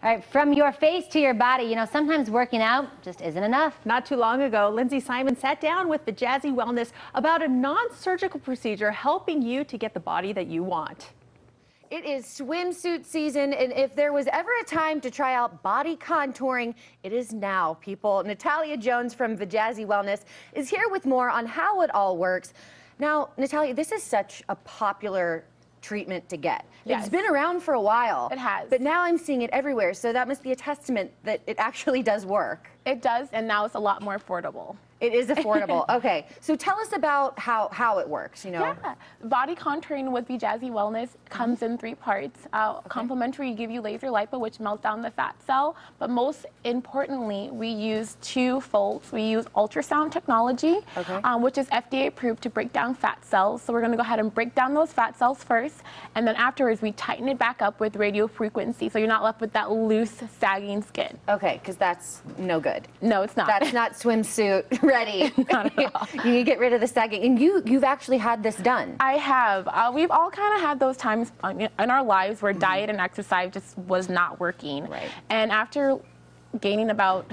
All right, from your face to your body, you know, sometimes working out just isn't enough. Not too long ago, Lindsay Simon sat down with Vjazzy Wellness about a non-surgical procedure helping you to get the body that you want. It is swimsuit season, and if there was ever a time to try out body contouring, it is now, people. Natalia Jones from Vjazzy Wellness is here with more on how it all works. Now, Natalia, this is such a popular treatment to get. Yes. It's been around for a while. It has. But now I'm seeing it everywhere, so that must be a testament that it actually does work. It does, and now it's a lot more affordable. It is affordable. okay, so tell us about how, how it works, you know? Yeah. Body contouring with Vjazzy Wellness comes in three parts. Uh, okay. Complimentary, give you laser lipo, which melts down the fat cell. But most importantly, we use two folds. We use ultrasound technology, okay. um, which is FDA approved to break down fat cells. So we're going to go ahead and break down those fat cells first. And then afterwards, we tighten it back up with radio frequency. So you're not left with that loose, sagging skin. Okay, because that's no good. No, it's not. That's not swimsuit ready. you need to get rid of the sagging. And you, you've actually had this done. I have. Uh, we've all kind of had those times in our lives where mm -hmm. diet and exercise just was not working. Right. And after gaining about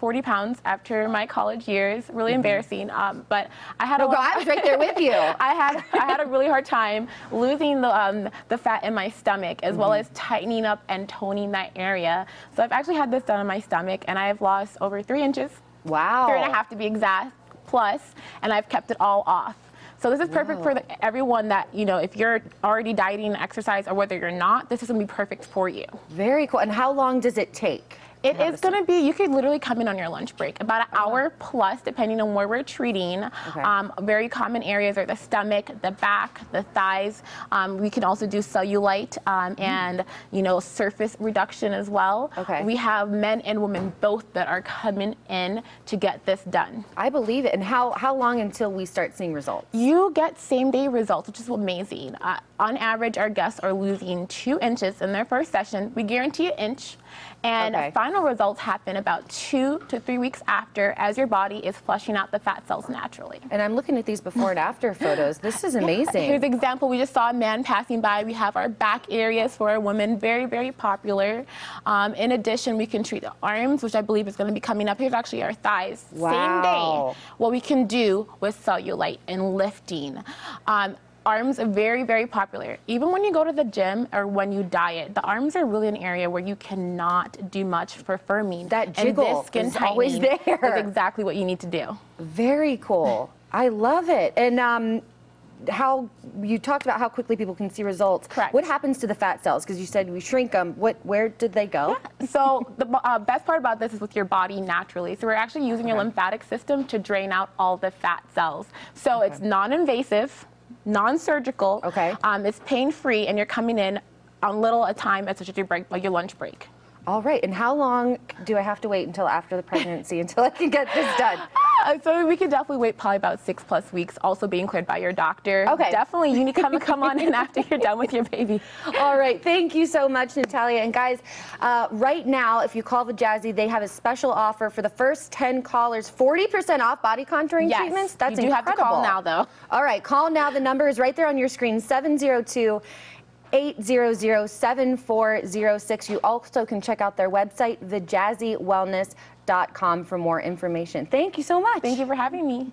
40 pounds after my college years. Really mm -hmm. embarrassing. Um, but I had a. Oh, I was right there with you. I had I had a really hard time losing the um, the fat in my stomach as mm -hmm. well mm-hmm. as tightening up and toning that area. So I've actually had this done in my stomach, and I have lost over three inches. Wow. Three and a half to be exact, plus, and I've kept it all off. So this is perfect for the, everyone that, you know, if you're already dieting, exercise, or whether you're not, this is gonna be perfect for you. Very cool. And how long does it take? It is going to be, you could literally come in on your lunch break, about an hour plus, depending on where we're treating. Okay. Um, very common areas are the stomach, the back, the thighs. Um, we can also do cellulite um, mm. and, you know, surface reduction as well. Okay. We have men and women both that are coming in to get this done. I believe it. And how, how long until we start seeing results? You get same day results, which is amazing. Uh, on average, our guests are losing two inches in their first session. We guarantee an inch. And okay. Final results happen about two to three weeks after as your body is flushing out the fat cells naturally. And I'm looking at these before and after photos. This is amazing. Here's an example. We just saw a man passing by. We have our back areas for a woman, very, very popular. Um, in addition, we can treat the arms, which I believe is going to be coming up. Here's actually our thighs. Wow. Same day. What we can do with cellulite and lifting. Um, arms are very, very popular. Even when you go to the gym or when you diet, the arms are really an area where you cannot do much for firming. That jiggle and this skin is always there. Is exactly what you need to do. Very cool. I love it. And um, how you talked about how quickly people can see results. Correct. What happens to the fat cells? Because you said we shrink them. What, where did they go? Yeah. So the uh, best part about this is with your body naturally. So we're actually using okay. your lymphatic system to drain out all the fat cells. So okay. it's non-invasive non-surgical. Okay. Um, it's pain-free, and you're coming in a little a time at such a break, like your lunch break. All right, and how long do I have to wait until after the pregnancy until I can get this done? Uh, so we could definitely wait probably about six plus weeks, also being cleared by your doctor. Okay. Definitely, you need to come, come on in after you're done with your baby. All right, thank you so much, Natalia. And guys, uh, right now, if you call Vjazzy, they have a special offer for the first 10 callers, 40% off body contouring yes, treatments. That's you do incredible. have to call now, though. All right, call now. The number is right there on your screen, 702 800-7406. You also can check out their website, vjazzywellness.com for more information. Thank you so much. Thank you for having me.